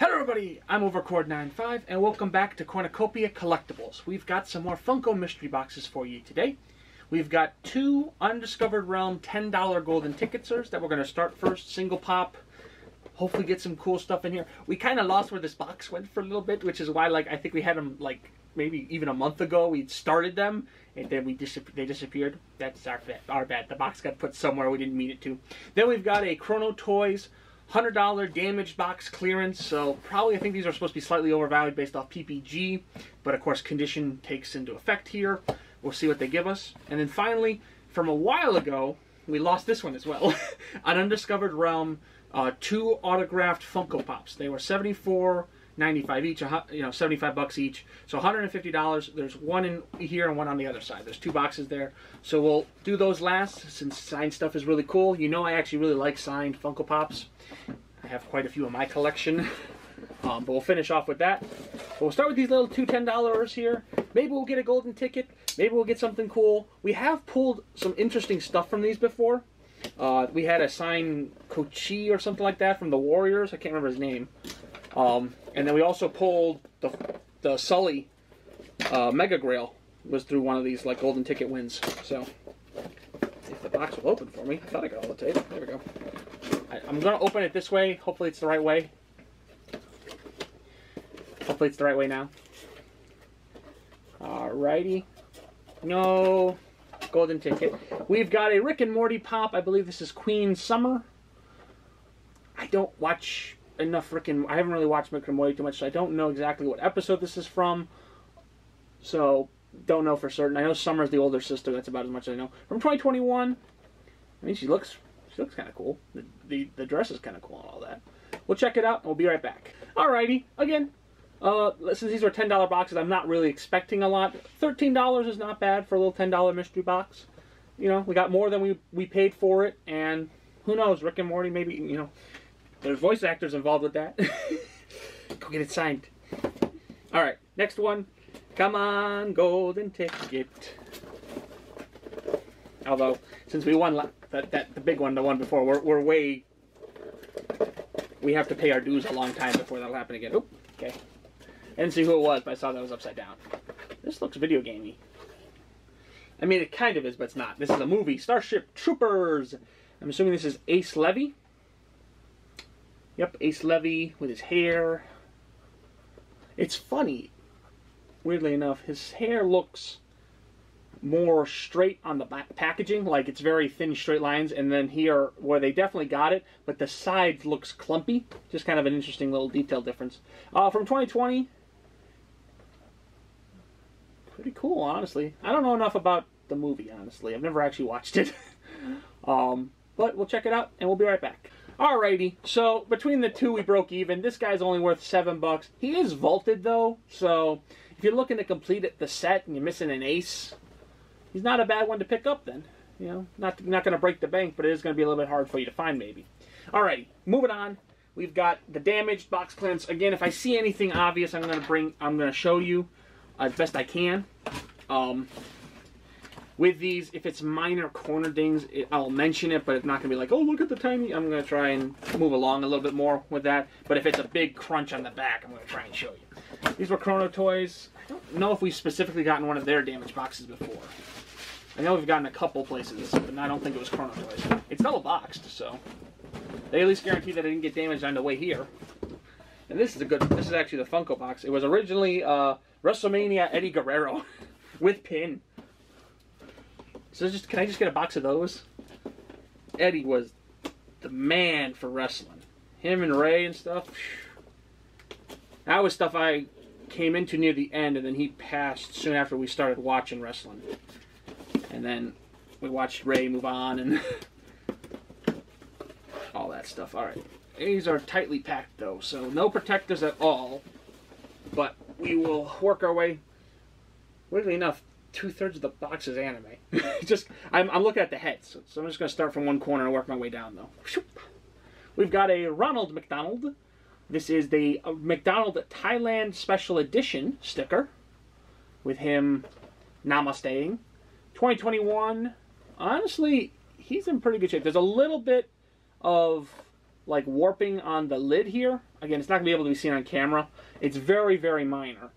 Hello everybody, I'm Overcord95 and welcome back to Cornucopia Collectibles. We've got some more Funko mystery boxes for you today. We've got two Undiscovered Realm $10 golden ticketsers that we're going to start first, single pop. Hopefully get some cool stuff in here. We kind of lost where this box went for a little bit, which is why like I think we had them like maybe even a month ago. We started them and then we dis they disappeared. That's our, our bad. The box got put somewhere we didn't mean it to. Then we've got a Chronotoys $100 damage box clearance, so probably I think these are supposed to be slightly overvalued based off PPG, but of course condition takes into effect here. We'll see what they give us. And then finally, from a while ago, we lost this one as well. An Undiscovered Realm, uh, two autographed Funko Pops. They were 74 95 each, you know, 75 bucks each. So $150. There's one in here and one on the other side. There's two boxes there. So we'll do those last since signed stuff is really cool. You know I actually really like signed Funko Pops. I have quite a few in my collection. Um, but we'll finish off with that. But we'll start with these little two $10 here. Maybe we'll get a golden ticket. Maybe we'll get something cool. We have pulled some interesting stuff from these before. Uh, we had a signed Kochi or something like that from the Warriors. I can't remember his name. Um, and then we also pulled the, the Sully uh, Mega Grail was through one of these like golden ticket wins. So if the box will open for me, I thought I got all the tape. There we go. I, I'm gonna open it this way. Hopefully it's the right way. Hopefully it's the right way now. Alrighty. No golden ticket. We've got a Rick and Morty pop. I believe this is Queen Summer. I don't watch enough freaking. I haven't really watched Rick and Morty too much, so I don't know exactly what episode this is from. So don't know for certain. I know Summer's the older sister. That's about as much as I know. From 2021. I mean, she looks she looks kind of cool. The, the, the dress is kind of cool and all that. We'll check it out and we'll be right back. Alrighty, again, uh, since these are $10 boxes, I'm not really expecting a lot. $13 is not bad for a little $10 mystery box. You know, we got more than we, we paid for it, and who knows, Rick and Morty, maybe, you know, there's voice actors involved with that. Go get it signed. Alright, next one. Come on, golden ticket. Although, since we won that, that the big one, the one before, we're, we're way... We have to pay our dues a long time before that'll happen again. Oop, okay. I didn't see who it was, but I saw that was upside down. This looks video gamey. I mean, it kind of is, but it's not. This is a movie, Starship Troopers. I'm assuming this is Ace Levy. Yep, Ace Levy with his hair. It's funny, weirdly enough, his hair looks more straight on the packaging, like it's very thin straight lines, and then here, where they definitely got it, but the side looks clumpy. Just kind of an interesting little detail difference. Uh, from 2020, pretty cool, honestly. I don't know enough about the movie, honestly. I've never actually watched it. um, but we'll check it out, and we'll be right back. Alrighty, so between the two we broke even. This guy's only worth seven bucks. He is vaulted though, so if you're looking to complete it, the set and you're missing an ace, he's not a bad one to pick up then. You know, not not going to break the bank, but it is going to be a little bit hard for you to find maybe. Alrighty, moving on. We've got the damaged box clearance. Again, if I see anything obvious, I'm going to bring, I'm going to show you as best I can. Um, with these, if it's minor corner dings, it, I'll mention it, but it's not going to be like, oh, look at the tiny. I'm going to try and move along a little bit more with that. But if it's a big crunch on the back, I'm going to try and show you. These were Chronotoys. I don't know if we've specifically gotten one of their damaged boxes before. I know we've gotten a couple places, but I don't think it was Chronotoys. It's double boxed, so they at least guarantee that it didn't get damaged on the way here. And this is a good, this is actually the Funko box. It was originally uh, WrestleMania Eddie Guerrero with pin. So just can I just get a box of those? Eddie was the man for wrestling. Him and Rey and stuff. That was stuff I came into near the end, and then he passed soon after we started watching wrestling. And then we watched Rey move on and all that stuff. All right, these are tightly packed though, so no protectors at all. But we will work our way. Weirdly enough, two thirds of the box is anime. just I'm, I'm, looking at the heads, so, I'm just going to start from one corner and work my way down, though. We've got a Ronald McDonald. This is the uh, McDonald Thailand Special Edition sticker with him namasteing. 2021. Honestly, he's in pretty good shape. There's a little bit of like warping on the lid here. Again, it's not gonna be able to be seen on camera. It's very, very minor.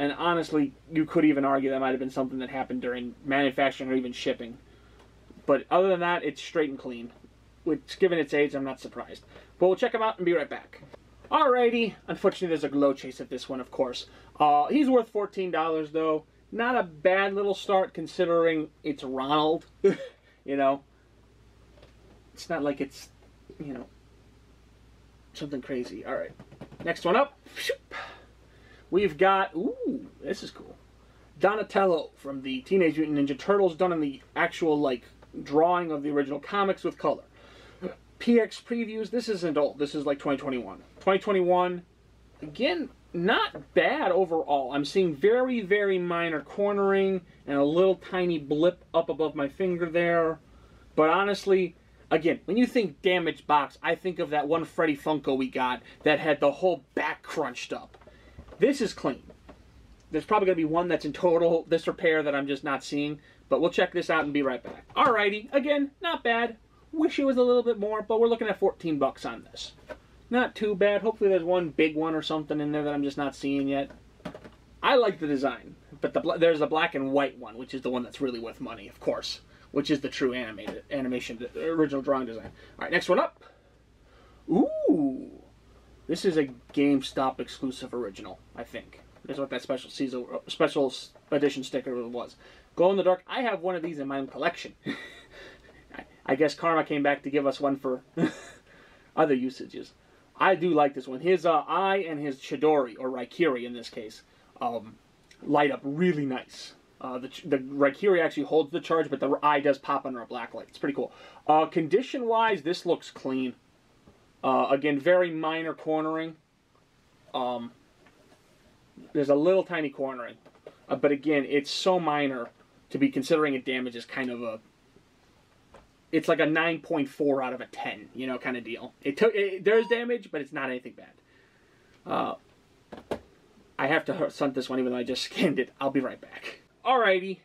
And honestly, you could even argue that might have been something that happened during manufacturing or even shipping. But other than that, it's straight and clean. Which, given its age, I'm not surprised. But we'll check them out and be right back. Alrighty. Unfortunately, there's a glow chase at this one, of course. Uh, he's worth $14, though. Not a bad little start considering it's Ronald. you know? It's not like it's, you know, something crazy. Alright. Next one up. We've got, ooh, this is cool. Donatello from the Teenage Mutant Ninja Turtles, done in the actual, like, drawing of the original comics with color. PX previews, this isn't old. This is like 2021. 2021, again, not bad overall. I'm seeing very, very minor cornering and a little tiny blip up above my finger there. But honestly, again, when you think damaged box, I think of that one Freddy Funko we got that had the whole back crunched up. This is clean. There's probably going to be one that's in total disrepair that I'm just not seeing, but we'll check this out and be right back. Alrighty, again, not bad. Wish it was a little bit more, but we're looking at 14 bucks on this. Not too bad. Hopefully there's one big one or something in there that I'm just not seeing yet. I like the design, but the there's a black and white one, which is the one that's really worth money, of course, which is the true animated animation, the original drawing design. All right, next one up. Ooh, this is a GameStop exclusive original, I think. This is what that special season, special edition sticker was. Glow in the dark. I have one of these in my own collection. I guess Karma came back to give us one for other usages. I do like this one. His uh, eye and his Chidori, or Raikiri in this case, um, light up really nice. Uh, the, the Raikiri actually holds the charge, but the eye does pop under a black light. It's pretty cool. Uh, Condition-wise, this looks clean. Uh, again, very minor cornering. Um, there's a little tiny cornering. Uh, but again, it's so minor to be considering it damages kind of a... It's like a 9.4 out of a 10, you know, kind of deal. It took it, There's damage, but it's not anything bad. Uh, I have to hunt this one even though I just skinned it. I'll be right back. Alrighty.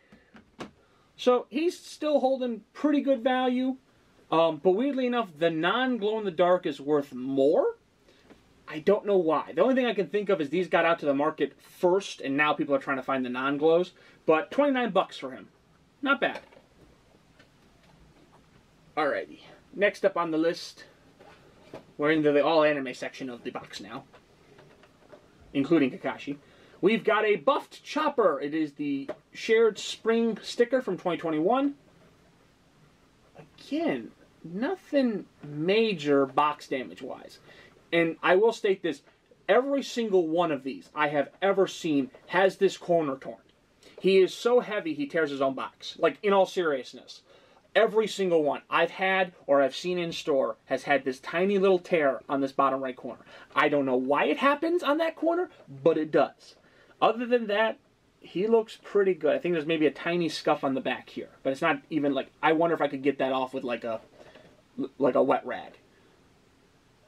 So he's still holding pretty good value. Um, but weirdly enough, the non-glow in the dark is worth more. I don't know why. The only thing I can think of is these got out to the market first, and now people are trying to find the non-glows. But 29 bucks for him. Not bad. Alrighty. Next up on the list, we're into the all-anime section of the box now, including Kakashi. We've got a buffed chopper. It is the shared spring sticker from 2021 again, nothing major box damage wise. And I will state this every single one of these I have ever seen has this corner torn. He is so heavy he tears his own box. Like, in all seriousness. Every single one I've had or I've seen in store has had this tiny little tear on this bottom right corner. I don't know why it happens on that corner, but it does. Other than that, he looks pretty good. I think there's maybe a tiny scuff on the back here, but it's not even like. I wonder if I could get that off with like a like a wet rag.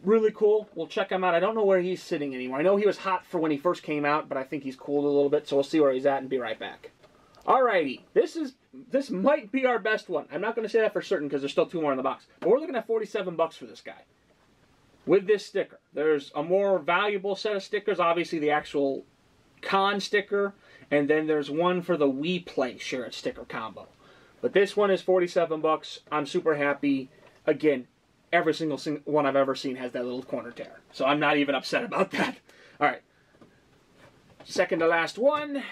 Really cool. We'll check him out. I don't know where he's sitting anymore. I know he was hot for when he first came out, but I think he's cooled a little bit. So we'll see where he's at and be right back. Alrighty, this is this might be our best one. I'm not going to say that for certain because there's still two more in the box, but we're looking at 47 bucks for this guy with this sticker. There's a more valuable set of stickers. Obviously, the actual con sticker and then there's one for the Wii Play Share It sticker combo. But this one is 47 bucks. I'm super happy. Again, every single one I've ever seen has that little corner tear. So I'm not even upset about that. All right. Second to last one.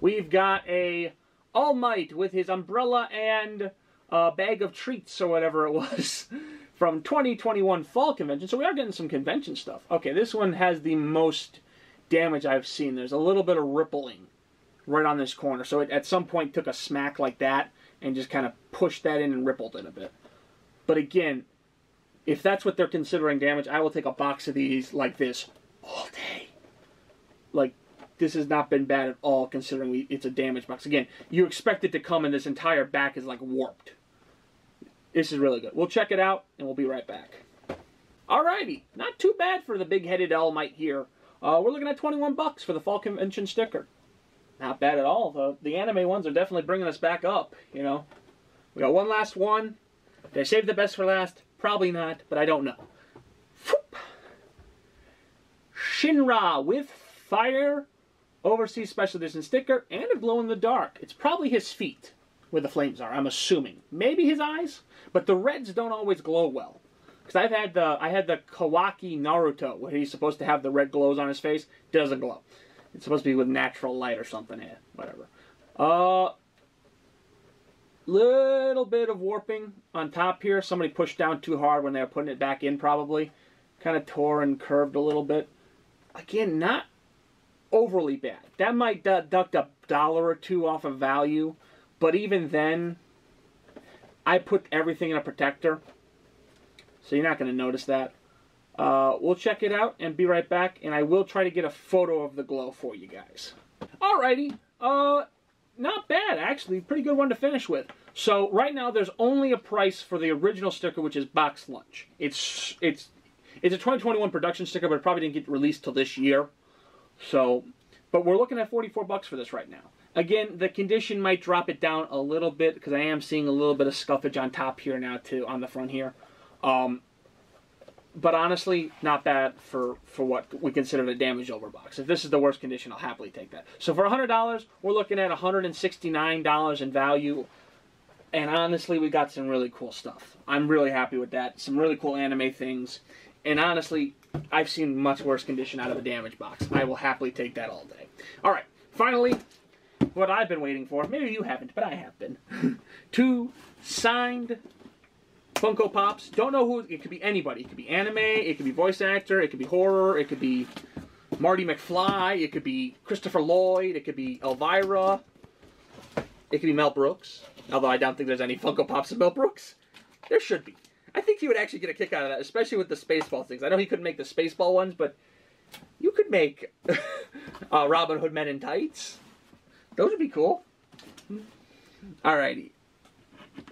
We've got a All Might with his umbrella and a bag of treats or whatever it was from 2021 Fall Convention. So we are getting some convention stuff. Okay, this one has the most damage I've seen. There's a little bit of rippling right on this corner. So it at some point took a smack like that and just kind of pushed that in and rippled it a bit. But again, if that's what they're considering damage, I will take a box of these like this all day. Like, this has not been bad at all considering we, it's a damage box. Again, you expect it to come and this entire back is like warped. This is really good. We'll check it out and we'll be right back. Alrighty, not too bad for the big-headed Might here. Uh, we're looking at 21 bucks for the fall convention sticker. Not bad at all. The anime ones are definitely bringing us back up, you know. We got one last one. Did I save the best for last? Probably not, but I don't know. Whoop. Shinra with fire, overseas special edition sticker, and a glow in the dark. It's probably his feet where the flames are, I'm assuming. Maybe his eyes, but the reds don't always glow well. Because I've had the I had the Kawaki Naruto where he's supposed to have the red glows on his face, doesn't glow. It's supposed to be with natural light or something, eh, whatever. Uh, little bit of warping on top here. Somebody pushed down too hard when they were putting it back in, probably. Kind of tore and curved a little bit. Again, not overly bad. That might deduct a dollar or two off of value, but even then, I put everything in a protector, so you're not going to notice that. Uh, we'll check it out and be right back, and I will try to get a photo of the glow for you guys. Alrighty, uh, not bad actually, pretty good one to finish with. So right now there's only a price for the original sticker, which is Box Lunch. It's it's it's a 2021 production sticker, but it probably didn't get released till this year. So, but we're looking at 44 bucks for this right now. Again, the condition might drop it down a little bit because I am seeing a little bit of scuffage on top here now too, on the front here. Um, but honestly, not bad for, for what we consider a damaged overbox. If this is the worst condition, I'll happily take that. So for $100, we're looking at $169 in value. And honestly, we got some really cool stuff. I'm really happy with that. Some really cool anime things. And honestly, I've seen much worse condition out of a damage box. I will happily take that all day. All right, finally, what I've been waiting for. Maybe you haven't, but I have been. Two signed Funko Pops. Don't know who. It could be anybody. It could be anime. It could be voice actor. It could be horror. It could be Marty McFly. It could be Christopher Lloyd. It could be Elvira. It could be Mel Brooks. Although I don't think there's any Funko Pops of Mel Brooks. There should be. I think he would actually get a kick out of that, especially with the Spaceball things. I know he couldn't make the Spaceball ones, but you could make uh, Robin Hood Men in Tights. Those would be cool. Alrighty.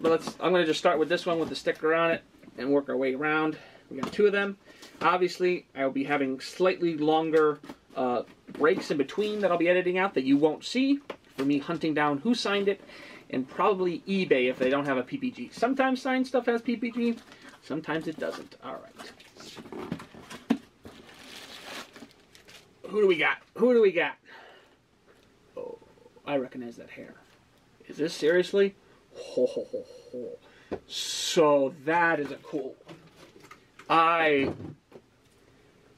But let's. I'm going to just start with this one with the sticker on it and work our way around. We got two of them. Obviously, I will be having slightly longer uh, breaks in between that I'll be editing out that you won't see for me hunting down who signed it and probably eBay if they don't have a PPG. Sometimes signed stuff has PPG, sometimes it doesn't. All right. Who do we got? Who do we got? Oh, I recognize that hair. Is this seriously? Ho, ho, ho, ho. So that is a cool one. I.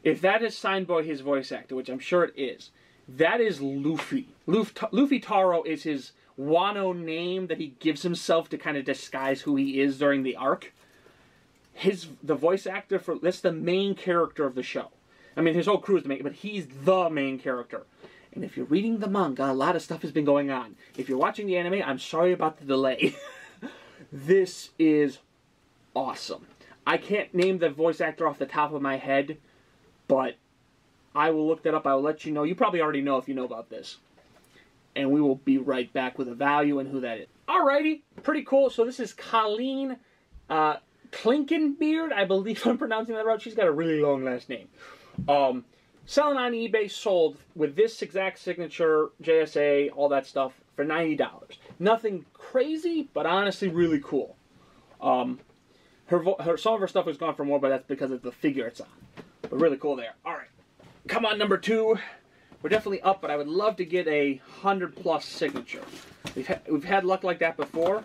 If that is signed by his voice actor, which I'm sure it is, that is Luffy. Luffy, Luffy Taro is his Wano name that he gives himself to kind of disguise who he is during the arc. His the voice actor for that's the main character of the show. I mean, his whole crew is the main, but he's the main character. And if you're reading the manga, a lot of stuff has been going on. If you're watching the anime, I'm sorry about the delay. this is awesome. I can't name the voice actor off the top of my head, but I will look that up. I will let you know. You probably already know if you know about this and we will be right back with a value and who that is. Alrighty, pretty cool. So this is Colleen uh, Clinkenbeard. I believe I'm pronouncing that right. She's got a really long last name. Um, selling on eBay, sold with this exact signature, JSA, all that stuff for ninety dollars. Nothing crazy, but honestly, really cool. Um, her, her some of her stuff has gone for more, but that's because of the figure it's on. But really cool there. All right, come on, number two. We're definitely up, but I would love to get a 100 plus signature. We've, ha we've had luck like that before,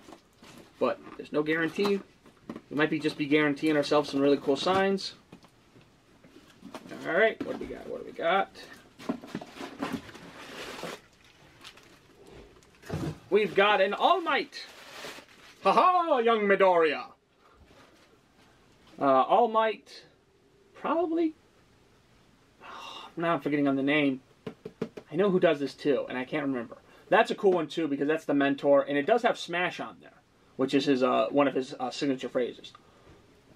but there's no guarantee. We might be just be guaranteeing ourselves some really cool signs. All right, what do we got? What do we got? We've got an All Might. Ha ha, young Midoriya. Uh, All Might, probably. now I'm forgetting on the name. I know who does this too, and I can't remember. That's a cool one too because that's the mentor, and it does have Smash on there, which is his uh, one of his uh, signature phrases.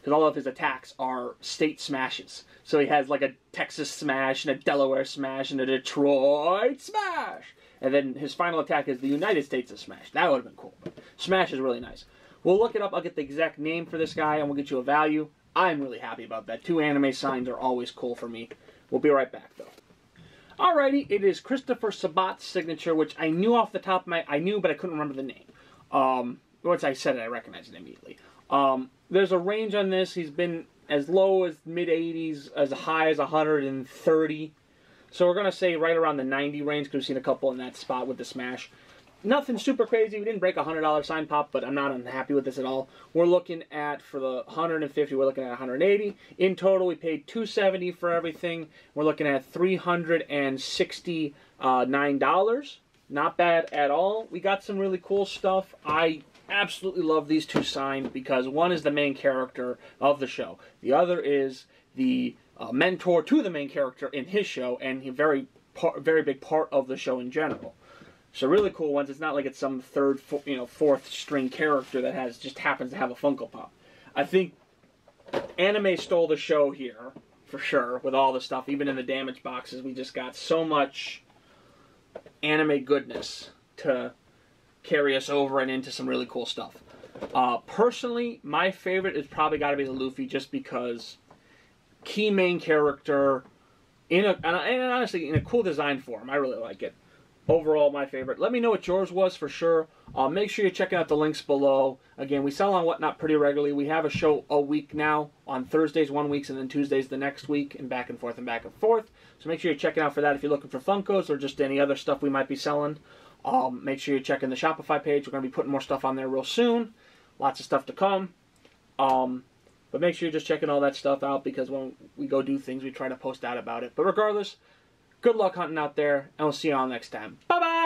Because all of his attacks are state smashes. So he has like a Texas smash and a Delaware smash and a Detroit smash. And then his final attack is the United States of Smash. That would have been cool. But smash is really nice. We'll look it up. I'll get the exact name for this guy and we'll get you a value. I'm really happy about that. Two anime signs are always cool for me. We'll be right back though. Alrighty, it is Christopher Sabat's signature, which I knew off the top of my... I knew, but I couldn't remember the name. Um, once I said it, I recognized it immediately. Um, there's a range on this. He's been as low as mid-80s, as high as 130. So we're gonna say right around the 90 range because we've seen a couple in that spot with the Smash. Nothing super crazy. We didn't break a hundred dollar sign pop, but I'm not unhappy with this at all. We're looking at for the 150, we're looking at 180 in total. We paid 270 for everything. We're looking at 369 uh, dollars. Not bad at all. We got some really cool stuff. I absolutely love these two signs because one is the main character of the show. The other is the uh, mentor to the main character in his show, and a very very big part of the show in general. So really cool ones. It's not like it's some third, you know, fourth string character that has just happens to have a Funko Pop. I think anime stole the show here for sure with all the stuff. Even in the damage boxes, we just got so much anime goodness to carry us over and into some really cool stuff. Uh, personally, my favorite is probably got to be the Luffy, just because key main character in a and, honestly in a cool design form. I really like it. Overall, my favorite. Let me know what yours was for sure. Uh, make sure you're checking out the links below. Again, we sell on Whatnot pretty regularly. We have a show a week now on Thursdays one week and then Tuesdays the next week, and back and forth and back and forth. So make sure you're checking out for that if you're looking for Funkos or just any other stuff we might be selling. Um, make sure you're checking the Shopify page. We're going to be putting more stuff on there real soon. Lots of stuff to come. Um, but make sure you're just checking all that stuff out because when we go do things, we try to post out about it. But regardless, good luck hunting out there, and we'll see you all next time. Bye bye!